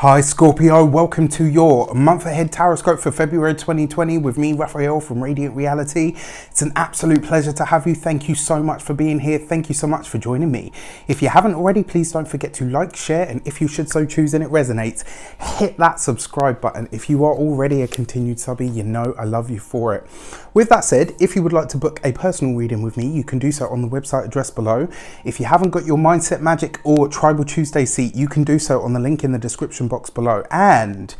Hi Scorpio, welcome to your month ahead tarot for February 2020 with me, Raphael from Reydiant Reality. It's an absolute pleasure to have you. Thank you so much for being here. Thank you so much for joining me. If you haven't already, please don't forget to like, share, and if you should so choose and it resonates, hit that subscribe button. If you are already a continued subby, you know I love you for it. With that said, if you would like to book a personal reading with me, you can do so on the website address below. If you haven't got your Mindset Magic or Tribal Tuesday seat, you can do so on the link in the description description box below. And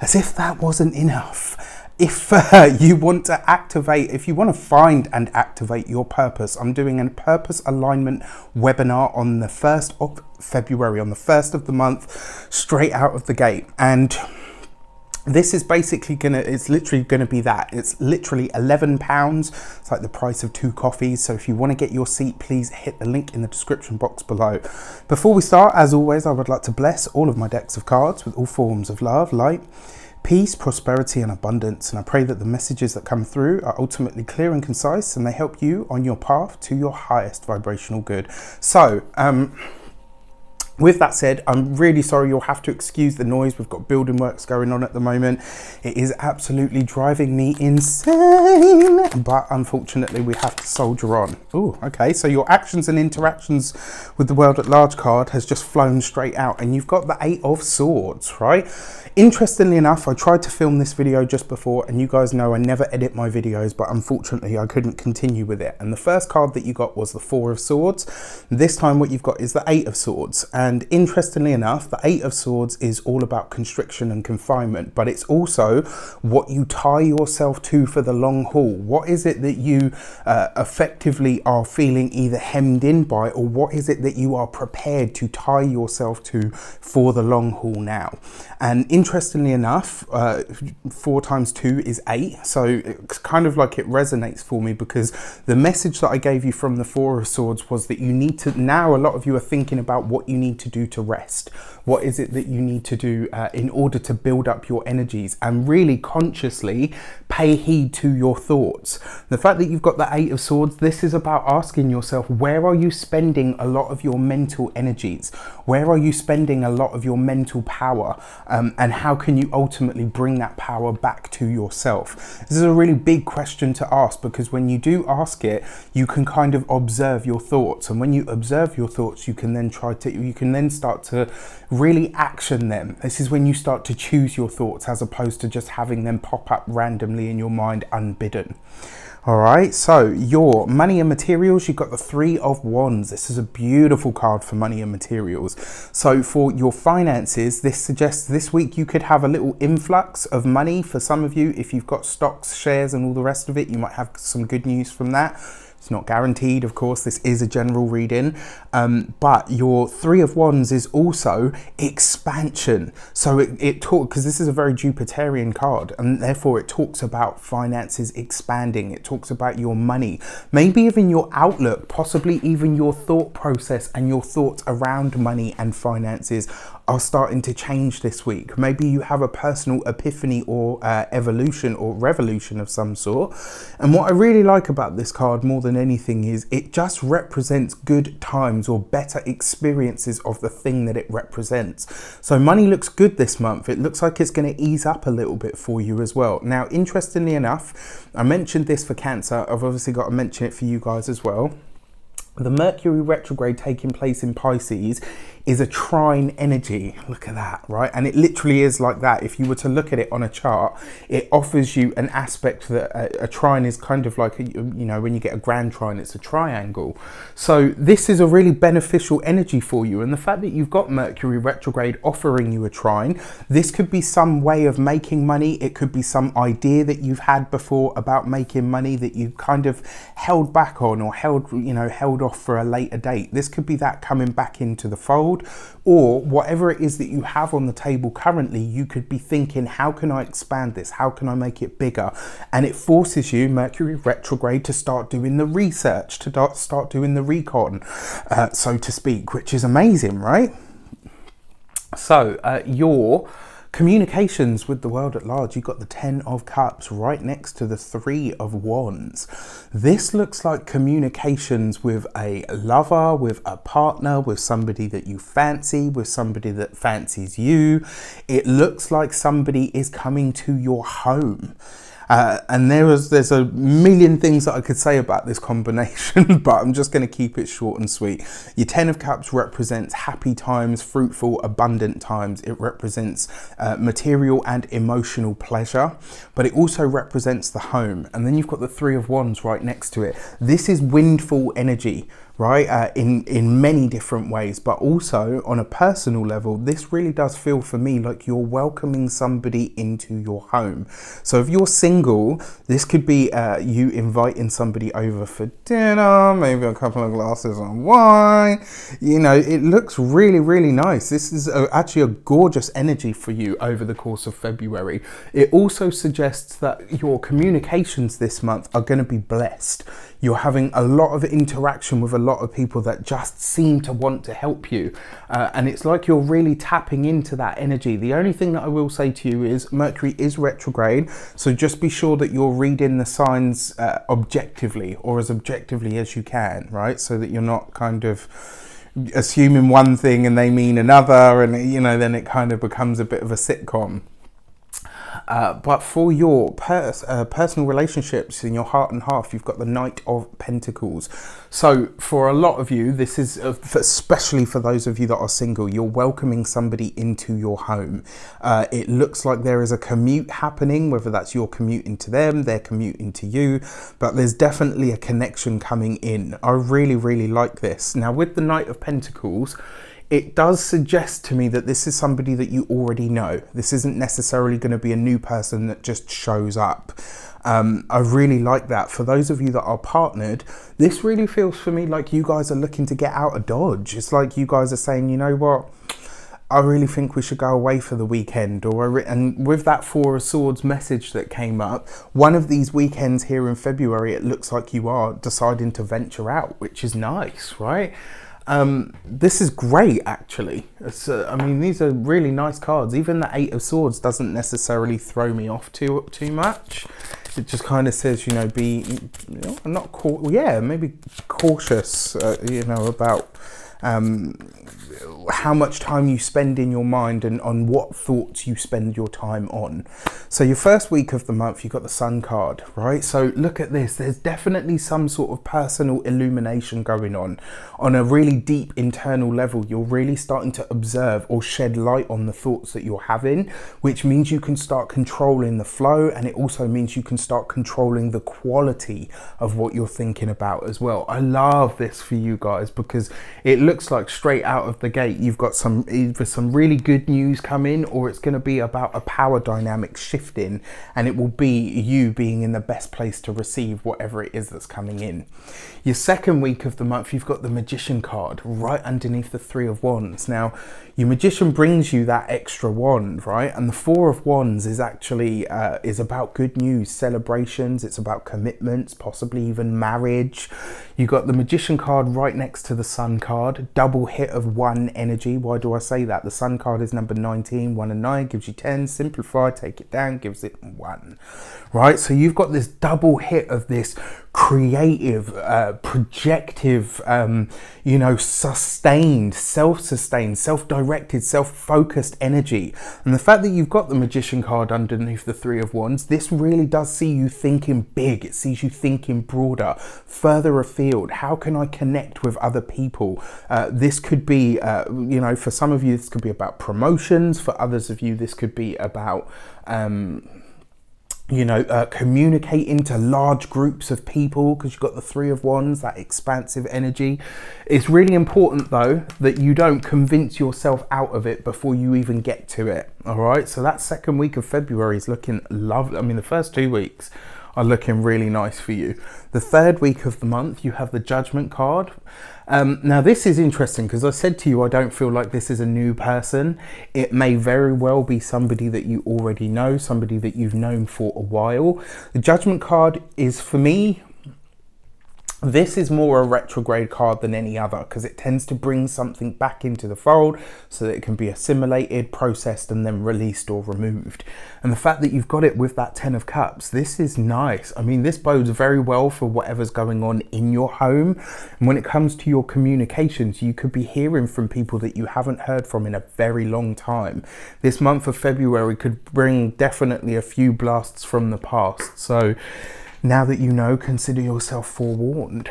as if that wasn't enough, if uh, you want to activate, if you want to find and activate your purpose, I'm doing a purpose alignment webinar on the 1st of February, on the 1st of the month, straight out of the gate. And this is basically gonna it's literally gonna be that. It's literally 11 pounds. It's like the price of two coffees. So if you want to get your seat please hit the link in the description box below. Before we start as always i would like to bless all of my decks of cards with all forms of love light peace prosperity and abundance. And i pray that the messages that come through are ultimately clear and concise and they help you on your path to your highest vibrational good. So um with that said, I'm really sorry you'll have to excuse the noise. We've got building works going on at the moment. It is absolutely driving me insane, but unfortunately we have to soldier on. Oh, okay, so your actions and interactions with the world at large card has just flown straight out and you've got the Eight of Swords, right? Interestingly enough, I tried to film this video just before and you guys know I never edit my videos, but unfortunately I couldn't continue with it. And the first card that you got was the Four of Swords. This time what you've got is the Eight of Swords. And interestingly enough, the Eight of Swords is all about constriction and confinement, but it's also what you tie yourself to for the long haul. What is it that you uh, effectively are feeling either hemmed in by, or what is it that you are prepared to tie yourself to for the long haul now? And interestingly enough, uh, four times two is eight. So it's kind of like it resonates for me because the message that I gave you from the Four of Swords was that you need to, now a lot of you are thinking about what you need to do to rest. What is it that you need to do uh, in order to build up your energies and really consciously pay heed to your thoughts. The fact that you've got the Eight of Swords, this is about asking yourself, where are you spending a lot of your mental energies? Where are you spending a lot of your mental power? Um, and how can you ultimately bring that power back to yourself? This is a really big question to ask because when you do ask it, you can kind of observe your thoughts. And when you observe your thoughts, you can then try to, you can then start to really action them. This is when you start to choose your thoughts as opposed to just having them pop up randomly in your mind unbidden. All right, so your money and materials, you've got the Three of Wands. This is a beautiful card for money and materials. So for your finances, this suggests this week you could have a little influx of money for some of you. If you've got stocks, shares, and all the rest of it, you might have some good news from that. It's not guaranteed, of course, this is a general reading, um, but your Three of Wands is also expansion. So it, it talks, because this is a very Jupiterian card, and therefore it talks about finances expanding. It talks about your money, maybe even your outlook, possibly even your thought process and your thoughts around money and finances are starting to change this week. Maybe you have a personal epiphany or uh, evolution or revolution of some sort. And what I really like about this card more than anything is it just represents good times or better experiences of the thing that it represents. So money looks good this month. It looks like it's going to ease up a little bit for you as well. Now, interestingly enough, I mentioned this for Cancer. I've obviously got to mention it for you guys as well the Mercury retrograde taking place in Pisces is a trine energy. Look at that, right? And it literally is like that. If you were to look at it on a chart, it offers you an aspect that a, a trine is kind of like, a, you know, when you get a grand trine, it's a triangle. So this is a really beneficial energy for you. And the fact that you've got Mercury retrograde offering you a trine, this could be some way of making money. It could be some idea that you've had before about making money that you've kind of held back on or held, you know, held off for a later date. This could be that coming back into the fold or whatever it is that you have on the table currently, you could be thinking, how can I expand this? How can I make it bigger? And it forces you, Mercury retrograde, to start doing the research, to start doing the recon, uh, so to speak, which is amazing, right? So, uh, your Communications with the world at large, you've got the Ten of Cups right next to the Three of Wands. This looks like communications with a lover, with a partner, with somebody that you fancy, with somebody that fancies you. It looks like somebody is coming to your home. Uh, and there was there's a million things that I could say about this combination, but I'm just going to keep it short and sweet. Your Ten of Cups represents happy times, fruitful, abundant times. It represents uh, material and emotional pleasure, but it also represents the home. And then you've got the Three of Wands right next to it. This is windfall energy right? Uh, in in many different ways, but also on a personal level, this really does feel for me like you're welcoming somebody into your home. So if you're single, this could be uh, you inviting somebody over for dinner, maybe a couple of glasses of wine. You know, it looks really really nice. This is a, actually a gorgeous energy for you over the course of February. It also suggests that your communications this month are going to be blessed. You're having a lot of interaction with a lot of people that just seem to want to help you. Uh, and it's like you're really tapping into that energy. The only thing that I will say to you is Mercury is retrograde. So just be sure that you're reading the signs uh, objectively or as objectively as you can, right? So that you're not kind of assuming one thing and they mean another and you know then it kind of becomes a bit of a sitcom uh, but for your pers- uh, personal relationships in your heart and half, you've got the Knight of Pentacles. So, for a lot of you, this is uh, especially for those of you that are single, you're welcoming somebody into your home. Uh, it looks like there is a commute happening, whether that's your commute into them, their commute into you, but there's definitely a connection coming in. I really, really like this. Now, with the Knight of Pentacles, it does suggest to me that this is somebody that you already know. This isn't necessarily going to be a new person that just shows up. Um, I really like that. For those of you that are partnered, this really feels for me like you guys are looking to get out of Dodge. It's like you guys are saying, you know what? I really think we should go away for the weekend. Or and with that Four of Swords message that came up, one of these weekends here in February, it looks like you are deciding to venture out, which is nice, right? Um, this is great, actually. Uh, I mean, these are really nice cards. Even the Eight of Swords doesn't necessarily throw me off too too much. It just kind of says, you know, be you know, not yeah, maybe cautious, uh, you know, about um, how much time you spend in your mind and on what thoughts you spend your time on. So your first week of the month, you've got the sun card, right? So look at this. There's definitely some sort of personal illumination going on. On a really deep internal level, you're really starting to observe or shed light on the thoughts that you're having, which means you can start controlling the flow. And it also means you can start controlling the quality of what you're thinking about as well. I love this for you guys because it looks like straight out of the gate, you've got some either some really good news coming or it's going to be about a power dynamic shifting and it will be you being in the best place to receive whatever it is that's coming in. Your second week of the month, you've got the Magician card right underneath the Three of Wands. Now, your Magician brings you that extra wand, right? And the Four of Wands is actually uh, is about good news, celebrations. It's about commitments, possibly even marriage. You got the Magician card right next to the Sun card, double hit of one energy. Why do I say that? The Sun card is number 19, 1 and 9 gives you 10. Simplify, take it down, gives it 1. Right? So you've got this double hit of this creative, uh, projective, um, you know, sustained, self sustained, self directed, self focused energy. And the fact that you've got the Magician card underneath the Three of Wands, this really does see you thinking big. It sees you thinking broader, further afield. How can I connect with other people? Uh, this could be, uh, you know, for some of you, this could be about promotions. For others of you, this could be about, um, you know, uh, communicating to large groups of people because you've got the three of wands, that expansive energy. It's really important though that you don't convince yourself out of it before you even get to it. All right. So that second week of February is looking lovely. I mean, the first two weeks are looking really nice for you. The third week of the month, you have the Judgment card. Um, now, this is interesting because I said to you, I don't feel like this is a new person. It may very well be somebody that you already know, somebody that you've known for a while. The Judgment card is for me This is more a retrograde card than any other because it tends to bring something back into the fold so that it can be assimilated, processed, and then released or removed. And the fact that you've got it with that Ten of Cups, this is nice. I mean, this bodes very well for whatever's going on in your home. And when it comes to your communications, you could be hearing from people that you haven't heard from in a very long time. This month of February could bring definitely a few blasts from the past. So, now that you know, consider yourself forewarned.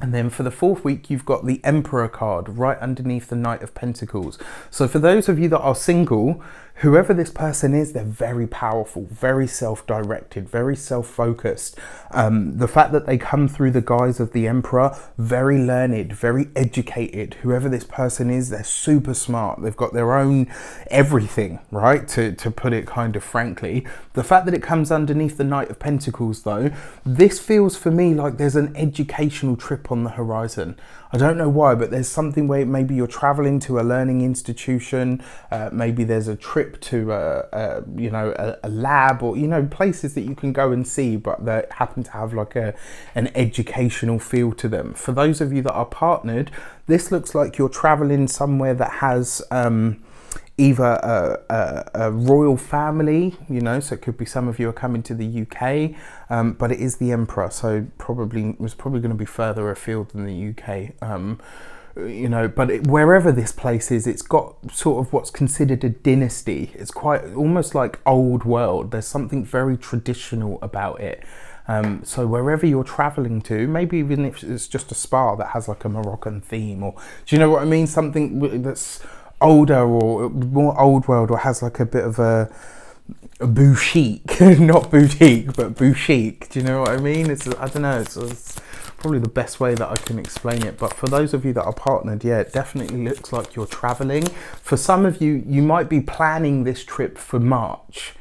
And then for the fourth week, you've got the Emperor card right underneath the Knight of Pentacles. So for those of you that are single, whoever this person is, they're very powerful, very self-directed, very self-focused. Um, the fact that they come through the guise of the emperor, very learned, very educated. Whoever this person is, they're super smart. They've got their own everything, right? To, to put it kind of frankly. The fact that it comes underneath the Knight of Pentacles though, this feels for me like there's an educational trip on the horizon. I don't know why, but there's something where maybe you're traveling to a learning institution, uh, maybe there's a trip to a, a you know a, a, lab or you know places that you can go and see, but that happen to have like a an educational feel to them. For those of you that are partnered, this looks like you're traveling somewhere that has. Um, either a, a, a, royal family, you know, so it could be some of you are coming to the UK, um, but it is the emperor, so probably was probably going to be further afield than the UK. Um, you know, but it, wherever this place is, it's got sort of what's considered a dynasty. It's quite almost like old world. There's something very traditional about it. Um, so wherever you're traveling to, maybe even if it's just a spa that has like a Moroccan theme, or do you know what I mean? Something that's older or more old world or has like a bit of a, a boutique, not boutique, but boutique. Do you know what I mean? It's I don't know. It's, it's, probably the best way that I can explain it. But for those of you that are partnered, yeah, it definitely looks like you're traveling. For some of you, you might be planning this trip for March.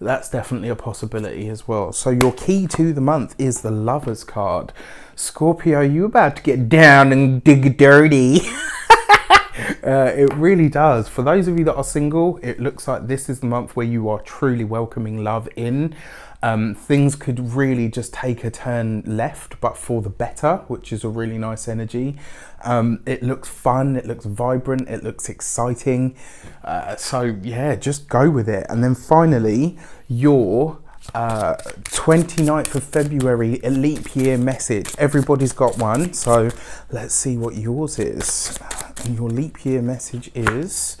That's definitely a possibility as well. So your key to the month is the Lovers card. Scorpio, you about to get down and dig dirty. Uh, it really does. For those of you that are single, it looks like this is the month where you are truly welcoming love in. Um, things could really just take a turn left, but for the better, which is a really nice energy. Um, it looks fun, it looks vibrant, it looks exciting. Uh, so, yeah, just go with it. And then finally, your uh, 29th of February, leap year message. Everybody's got one, so let's see what yours is. And your leap year message is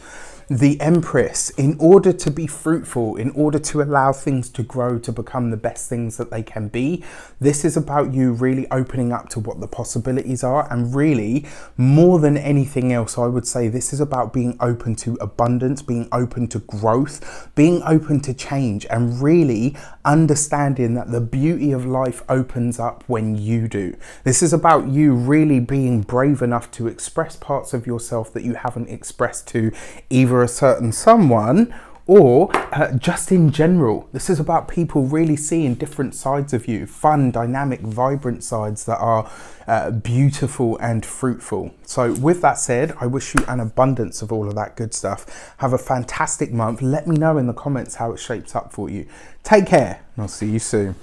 the Empress, in order to be fruitful, in order to allow things to grow to become the best things that they can be, this is about you really opening up to what the possibilities are. And really, more than anything else, I would say this is about being open to abundance, being open to growth, being open to change, and really understanding that the beauty of life opens up when you do. This is about you really being brave enough to express parts of yourself that you haven't expressed to either either a certain someone or uh, just in general. This is about people really seeing different sides of you, fun, dynamic, vibrant sides that are uh, beautiful and fruitful. So, with that said, I wish you an abundance of all of that good stuff. Have a fantastic month. Let me know in the comments how it shapes up for you. Take care, and I'll see you soon.